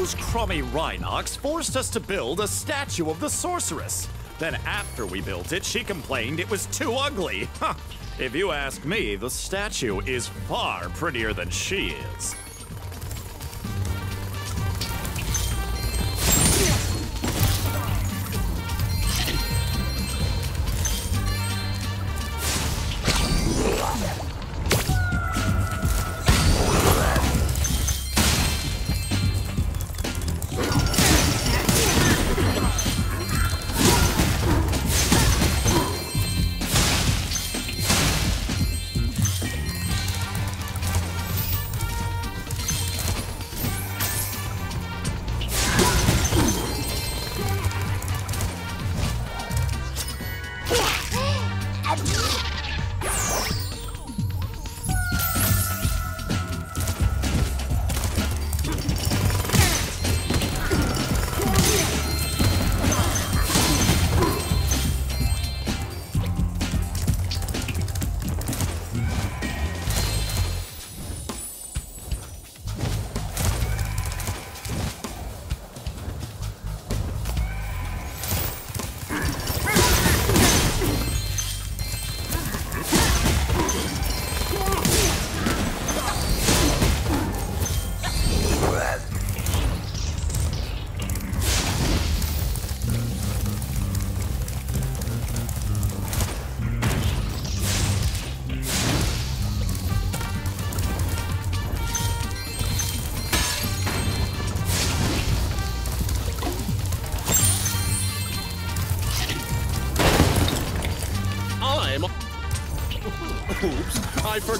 Those crummy Rhynocs forced us to build a statue of the sorceress. Then after we built it, she complained it was too ugly. Huh. If you ask me, the statue is far prettier than she is.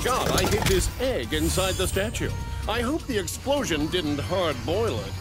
Forgot I hid this egg inside the statue. I hope the explosion didn't hard boil it.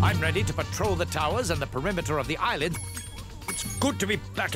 I'm ready to patrol the towers and the perimeter of the island. It's good to be back.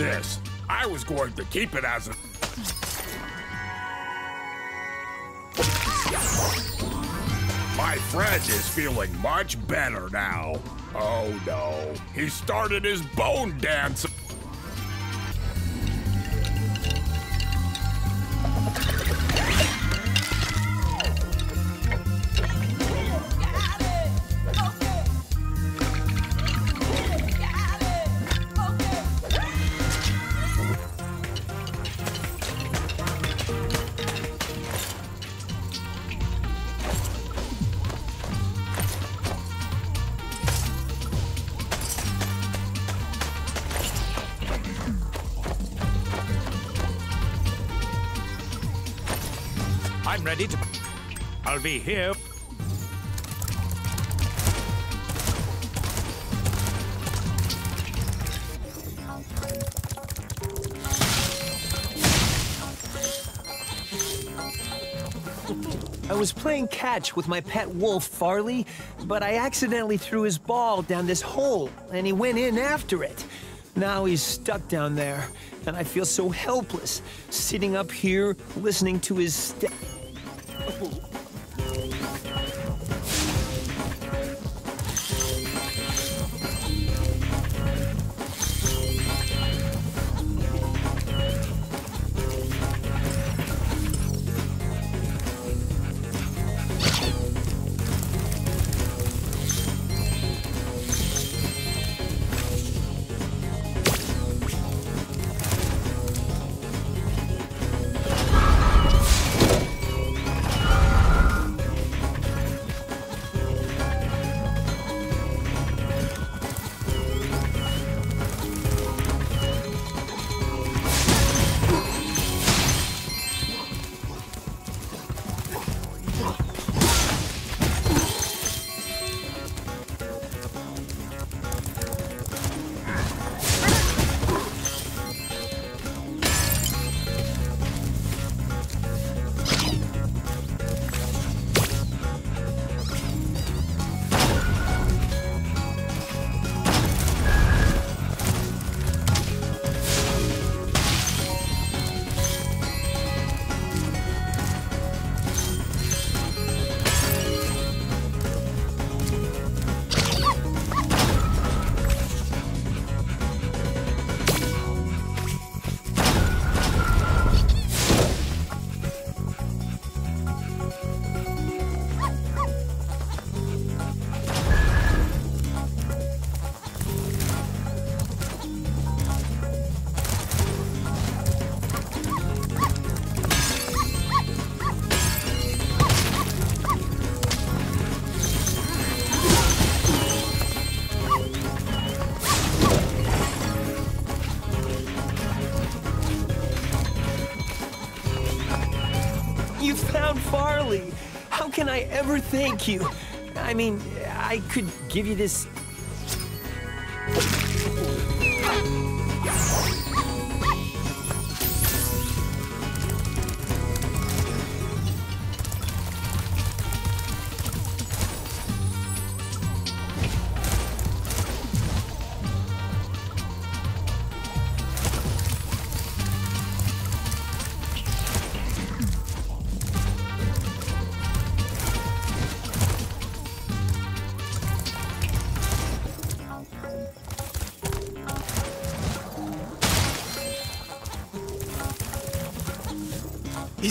This. I was going to keep it as a... My friend is feeling much better now. Oh no, he started his bone dance. I'm ready to. I'll be here. I was playing catch with my pet wolf, Farley, but I accidentally threw his ball down this hole, and he went in after it. Now he's stuck down there, and I feel so helpless, sitting up here, listening to his. You thank you? I mean, I could give you this.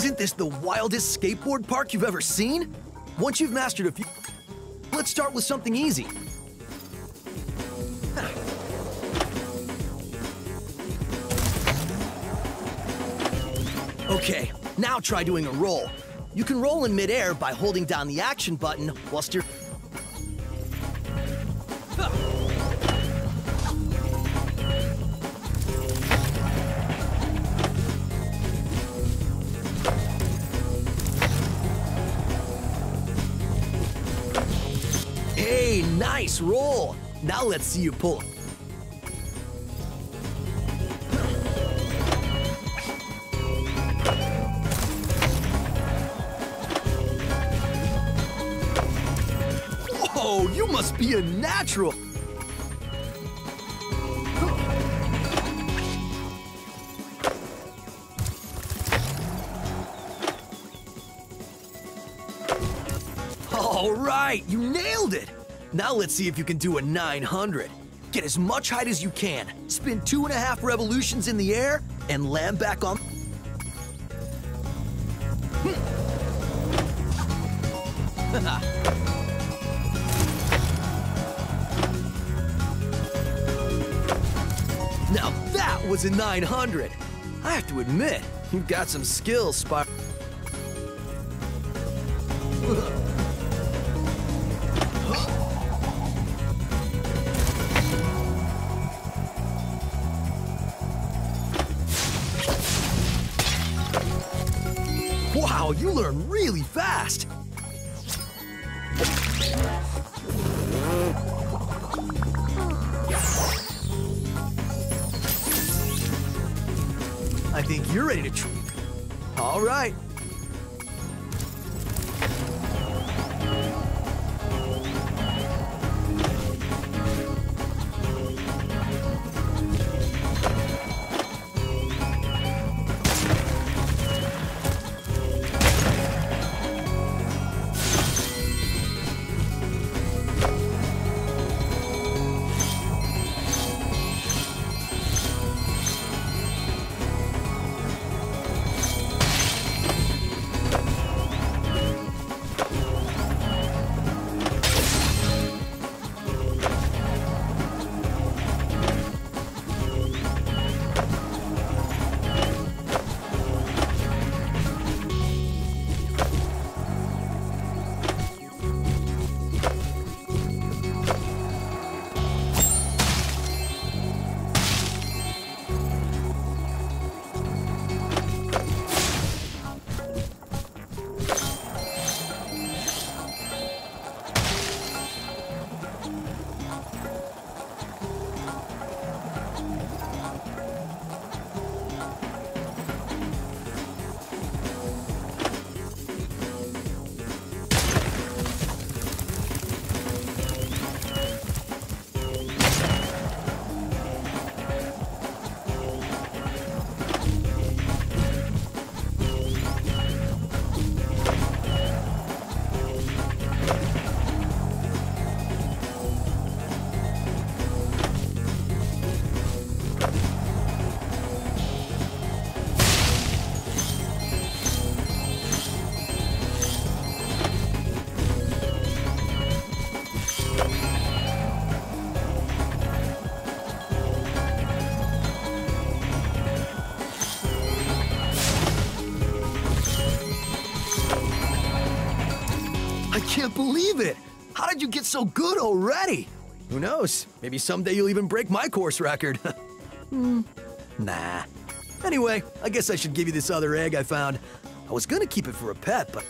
Isn't this the wildest skateboard park you've ever seen? Once you've mastered a few... Let's start with something easy. Okay, now try doing a roll. You can roll in midair by holding down the action button whilst you're... Roll! Now let's see you pull. Whoa, you must be a natural! All right, you nailed it! Now let's see if you can do a 900. Get as much height as you can, spin two and a half revolutions in the air, and land back on. now that was a 900. I have to admit, you've got some skills, Spy. You learn really fast. I think you're ready to All right. So good already? Who knows? Maybe someday you'll even break my course record. hmm, nah. Anyway, I guess I should give you this other egg I found. I was gonna keep it for a pet, but.